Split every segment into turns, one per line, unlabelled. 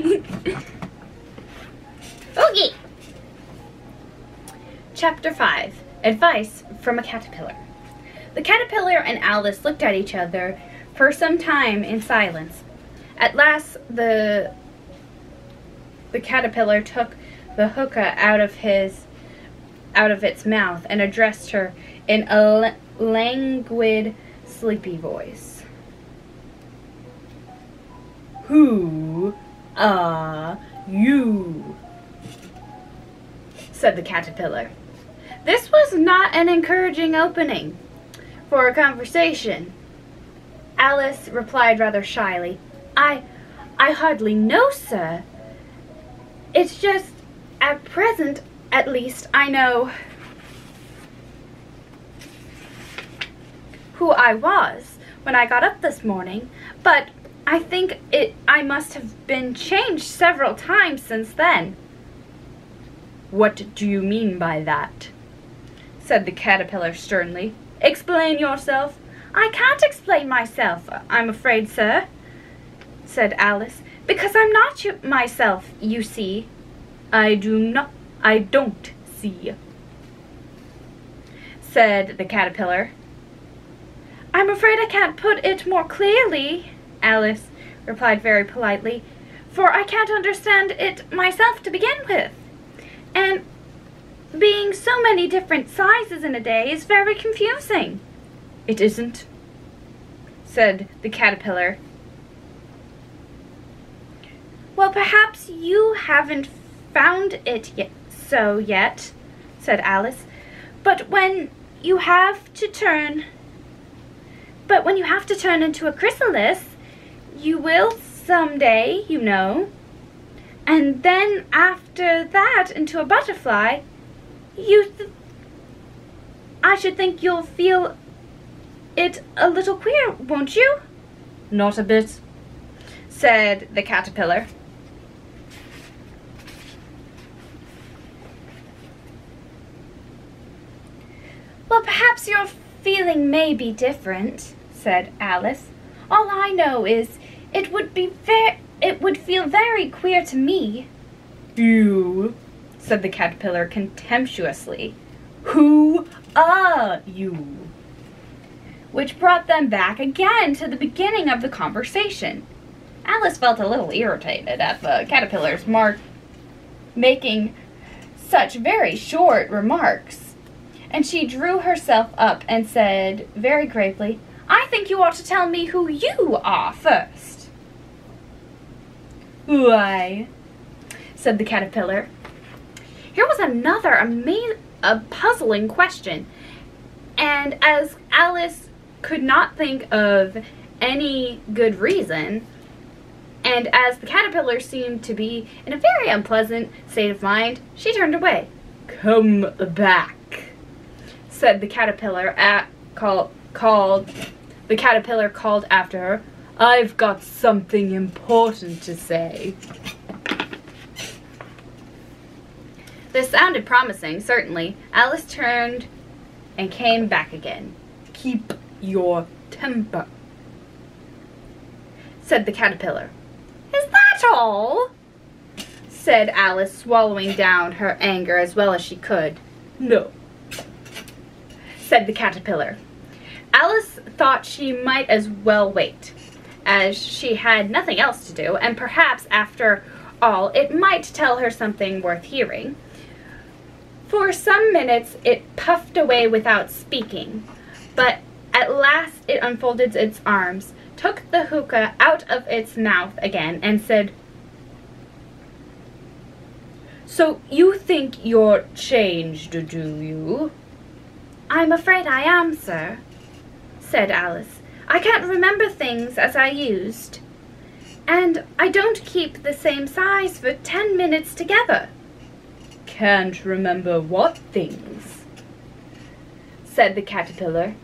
okay. Chapter 5 Advice from a Caterpillar. The caterpillar and Alice looked at each other for some time in silence. At last, the the caterpillar took the hookah out of his out of its mouth and addressed her in a languid, sleepy voice. Who are you? said the caterpillar. This was not an encouraging opening for a conversation. Alice replied rather shyly, I I hardly know, sir. It's just at present at least I know who I was when I got up this morning, but I think it I must have been changed several times since then. What do you mean by that? said the caterpillar sternly. Explain yourself. I can't explain myself, I'm afraid, sir, said Alice, because I'm not you, myself, you see. I do not, I don't see, said the caterpillar. I'm afraid I can't put it more clearly, Alice replied very politely, for I can't understand it myself to begin with. And being so many different sizes in a day is very confusing. It isn't, said the caterpillar. Well, perhaps you haven't found it yet, so yet, said Alice. But when you have to turn, but when you have to turn into a chrysalis, you will someday, you know. And then after that into a butterfly, you th- I should think you'll feel it a little queer, won't you? Not a bit, said the caterpillar. Well, perhaps your feeling may be different, said Alice. All I know is it would be very. it would feel very queer to me. You, said the caterpillar contemptuously. Who are you? Which brought them back again to the beginning of the conversation. Alice felt a little irritated at the caterpillar's mark making such very short remarks, and she drew herself up and said very gravely, I think you ought to tell me who you are first. Why, said the caterpillar. Here was another ama- a puzzling question, and as Alice could not think of any good reason, and as the caterpillar seemed to be in a very unpleasant state of mind, she turned away. Come back, said the caterpillar at call, called the caterpillar called after her. I've got something important to say. This sounded promising, certainly. Alice turned and came back again. Keep your temper, said the caterpillar. Is that all? said Alice, swallowing down her anger as well as she could. No, said the caterpillar. Alice thought she might as well wait, as she had nothing else to do, and perhaps, after all, it might tell her something worth hearing. For some minutes it puffed away without speaking, but at last it unfolded its arms, took the hookah out of its mouth again, and said, So you think you're changed, do you? I'm afraid I am, sir, said Alice. I can't remember things as I used. And I don't keep the same size for ten minutes together. Can't remember what things? said the caterpillar.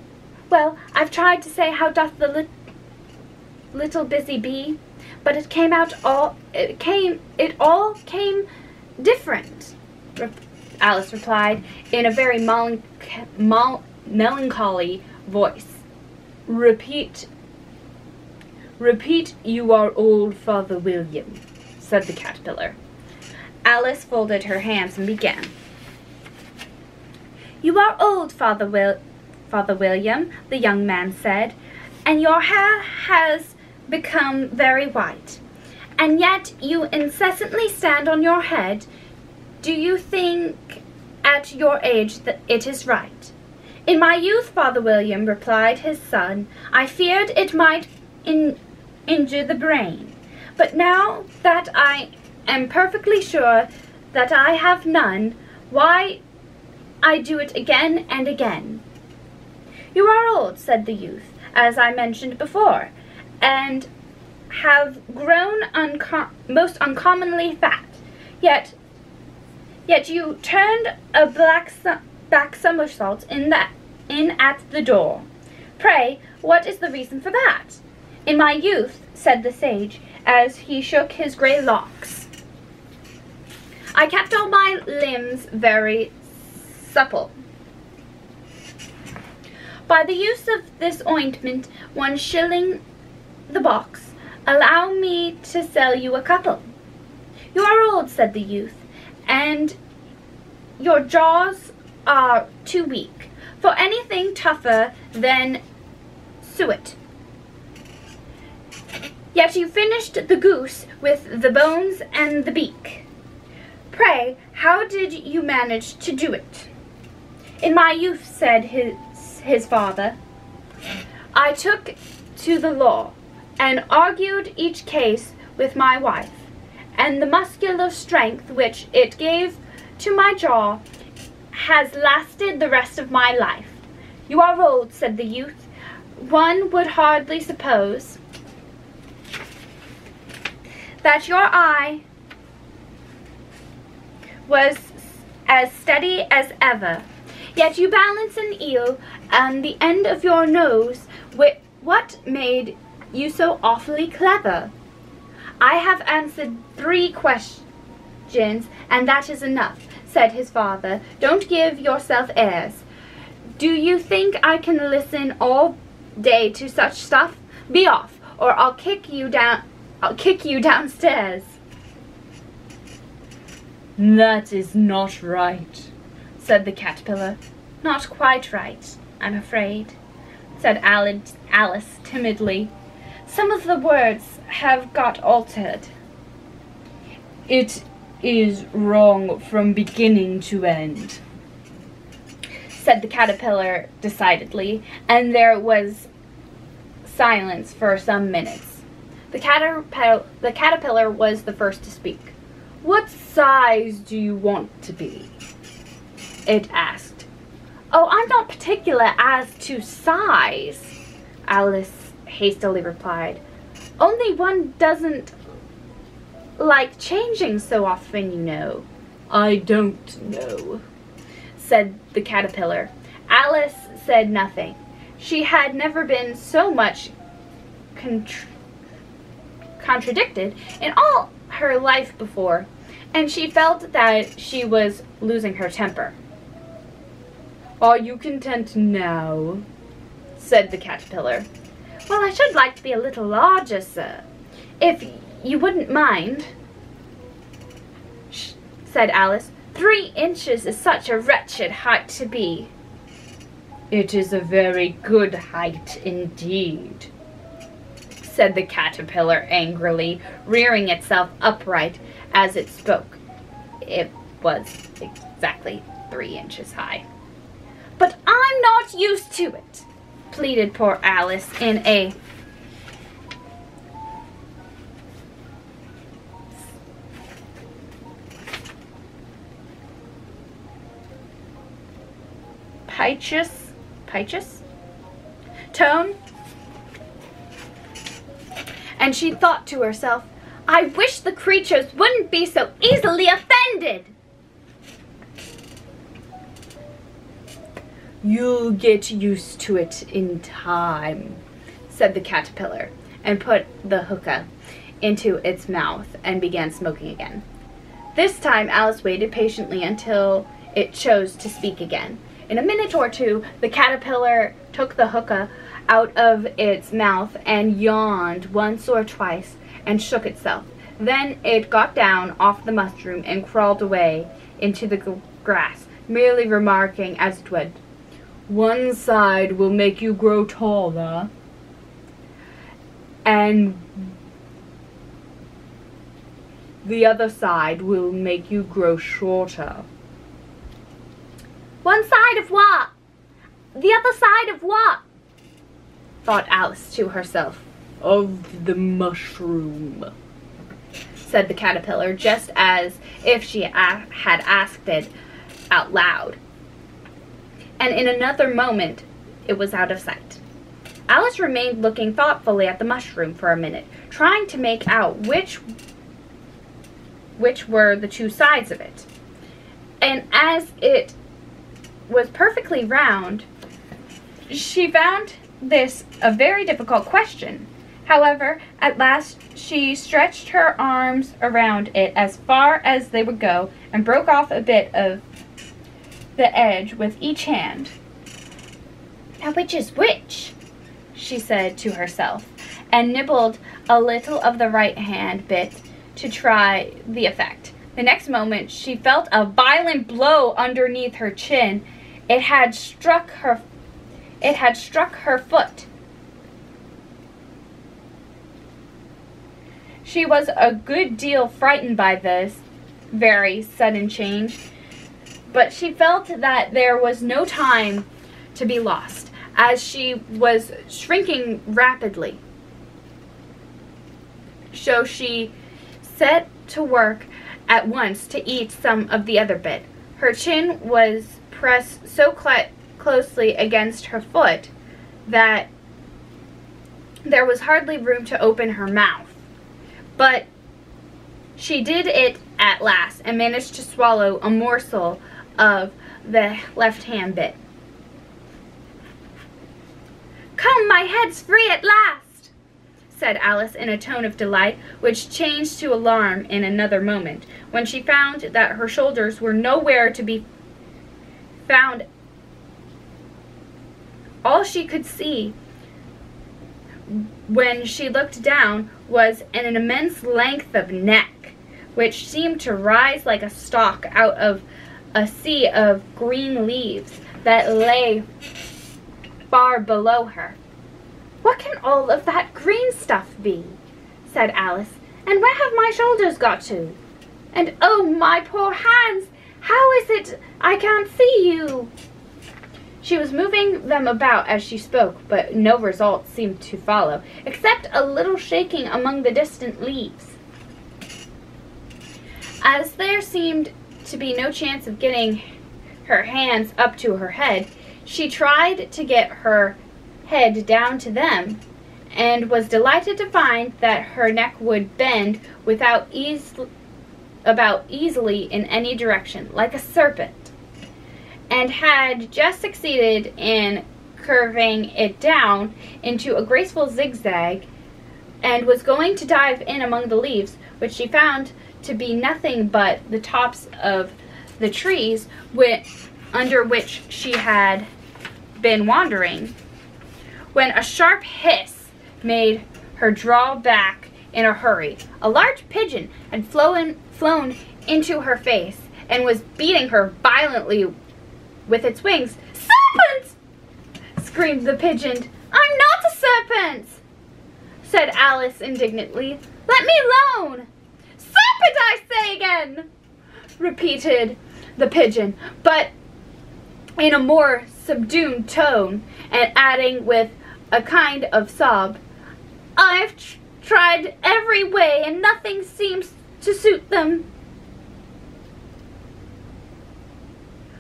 Well, I've tried to say how doth the li- little busy bee, but it came out all it came it all came different. Re- Alice replied in a very melanch- mel- melancholy voice. Repeat. Repeat, you are old, Father William, said the caterpillar. Alice folded her hands and began. You are old, Father, Will- Father William, the young man said, and your hair has become very white. And yet you incessantly stand on your head. Do you think at your age that it is right? In my youth, Father William, replied his son, I feared it might in- injure the brain. But now that I am perfectly sure that I have none, why I do it again and again. You are old, said the youth, as I mentioned before, and have grown unco- most uncommonly fat. Yet, yet you turned a black back somersault in that in at the door. Pray, what is the reason for that? In my youth, said the sage, as he shook his grey locks, I kept all my limbs very supple. By the use of this ointment, one shilling the box, allow me to sell you a couple. You are old, said the youth, and your jaws are too weak for anything tougher than suet. Yet you finished the goose with the bones and the beak. Pray, how did you manage to do it? In my youth, said his, his father, I took to the law and argued each case with my wife, and the muscular strength which it gave to my jaw has lasted the rest of my life. You are old, said the youth. One would hardly suppose that your eye was as steady as ever. Yet you balance an eel on the end of your nose. What made you so awfully clever? I have answered three questions, and that is enough, said his father. Don't give yourself airs. Do you think I can listen all day to such stuff? Be off, or I'll kick you down. I'll kick you downstairs.
That is not right,
said the caterpillar. Not quite right, I'm afraid, said Alice timidly. Some of the words have got altered.
It is wrong from beginning to end,
said the caterpillar decidedly, and there was silence for some minutes. The, caterpillar, the caterpillar was the first to speak.
What size do you want to be?
It asked. Oh, I'm not particular as to size, Alice hastily replied. Only one doesn't like changing so often, you know.
I don't know,
said the caterpillar. Alice said nothing. She had never been so much contr- contradicted in all her life before, and she felt that she was losing her temper.
Are you content now?
said the caterpillar. Well, I should like to be a little larger, sir, if you wouldn't mind, said Alice. Three inches is such a wretched height to be.
It is a very good height indeed,
said the caterpillar angrily, rearing itself upright as it spoke. It was exactly three inches high. But I'm not used to it, pleaded poor Alice in a piteous, piteous tone. And she thought to herself, I wish the creatures wouldn't be so easily offended.
You'll get used to it in time,
said the caterpillar, and put the hookah into its mouth and began smoking again. This time Alice waited patiently until it chose to speak again. In a minute or two, the caterpillar took the hookah out of its mouth and yawned once or twice and shook itself. Then it got down off the mushroom and crawled away into the grass, merely remarking as it went,
One side will make you grow taller, and the other side will make you grow shorter.
One side of what? The other side of what? thought Alice to herself.
Of the mushroom.
said the caterpillar, just as if she a- had asked it out loud. And in another moment, it was out of sight. Alice remained looking thoughtfully at the mushroom for a minute, trying to make out which which were the two sides of it. And as it was perfectly round, she found this a very difficult question. However, at last she stretched her arms around it as far as they would go and broke off a bit of the edge with each hand. Now, which is which? she said to herself, and nibbled a little of the right hand bit to try the effect. The next moment, she felt a violent blow underneath her chin. It had struck her. It had struck her foot. She was a good deal frightened by this very sudden change, but she felt that there was no time to be lost, as she was shrinking rapidly. So she set to work at once to eat some of the other bit. Her chin was pressed so cl- closely against her foot that there was hardly room to open her mouth. But she did it at last and managed to swallow a morsel of the left hand bit. Come, my head's free at last, said Alice in a tone of delight, which changed to alarm in another moment, when she found that her shoulders were nowhere to be found. All she could see when she looked down was an immense length of neck, which seemed to rise like a stalk out of a sea of green leaves that lay far below her. What can all of that green stuff be? said Alice. And where have my shoulders got to? And oh, my poor hands! How is it I can't see you? She was moving them about as she spoke, but no result seemed to follow, except a little shaking among the distant leaves. As there seemed to be no chance of getting her hands up to her head, she tried to get her head down to them, and was delighted to find that her neck would bend without ease about easily in any direction, like a serpent and had just succeeded in curving it down into a graceful zigzag and was going to dive in among the leaves, which she found to be nothing but the tops of the trees which, under which she had been wandering, when a sharp hiss made her draw back in a hurry. A large pigeon had flown, flown into her face and was beating her violently with its wings. Serpent! screamed the pigeon. I'm not a serpent, said Alice indignantly. Let me alone. Serpent, I say again, repeated the pigeon, but in a more subdued tone, and adding with a kind of sob, I've tr- tried every way and nothing seems to suit them.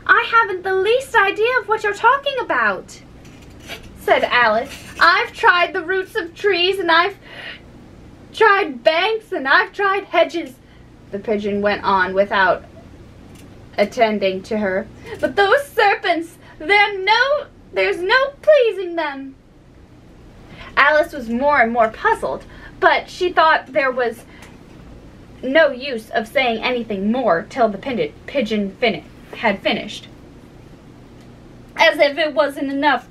I haven't the least idea of what you're talking about, said Alice. I've tried the roots of trees and I've tried banks and I've tried hedges, the pigeon went on without attending to her. But those serpents, they're no, there's no pleasing them. Alice was more and more puzzled, but she thought there was no use of saying anything more till the pigeon fin- had finished. As if it wasn't enough.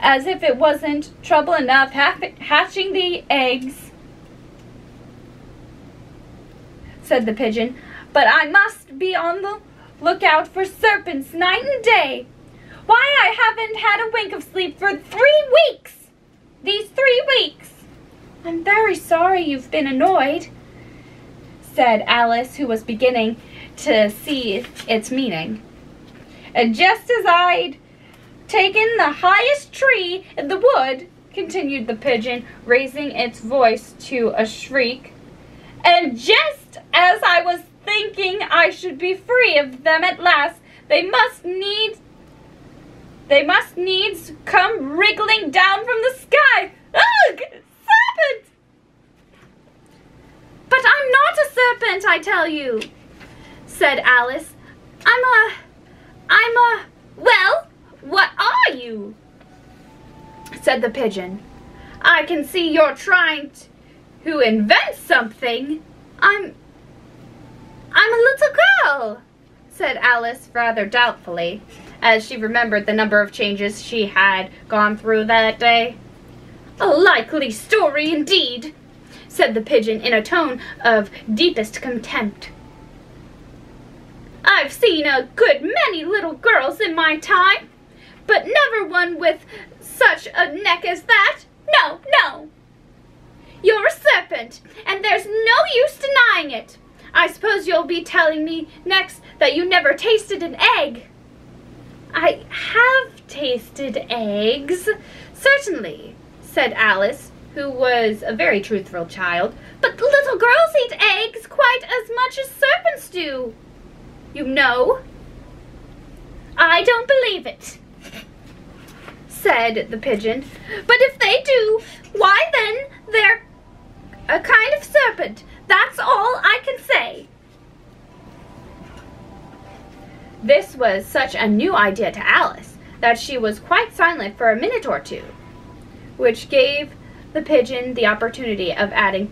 As if it wasn't trouble enough ha- hatching the eggs said the pigeon, but I must be on the lookout for serpents night and day. Why, I haven't had a wink of sleep for three weeks! These three weeks! I'm very sorry you've been annoyed, said Alice, who was beginning to see its meaning. And just as I'd taken the highest tree in the wood, continued the pigeon, raising its voice to a shriek, and just as I was thinking I should be free of them at last, they must need they must needs come wriggling down from the sky. Ugh! Serpent! But I'm not a serpent, I tell you, said Alice. I'm a I'm a well, what are you? said the pigeon. I can see you're trying to invent something. I'm I'm a little girl, said Alice rather doubtfully, as she remembered the number of changes she had gone through that day. A likely story indeed, said the pigeon in a tone of deepest contempt. I've seen a good many little girls in my time, but never one with such a neck as that. No, no. You're a serpent, and there's no use denying it. I suppose you'll be telling me next that you never tasted an egg. I have tasted eggs, certainly, said Alice, who was a very truthful child. But little girls eat eggs quite as much as serpents do. You know? I don't believe it, said the pigeon. But if they do, why then they're a kind of serpent that's all I can say. This was such a new idea to Alice that she was quite silent for a minute or two, which gave the pigeon the opportunity of adding,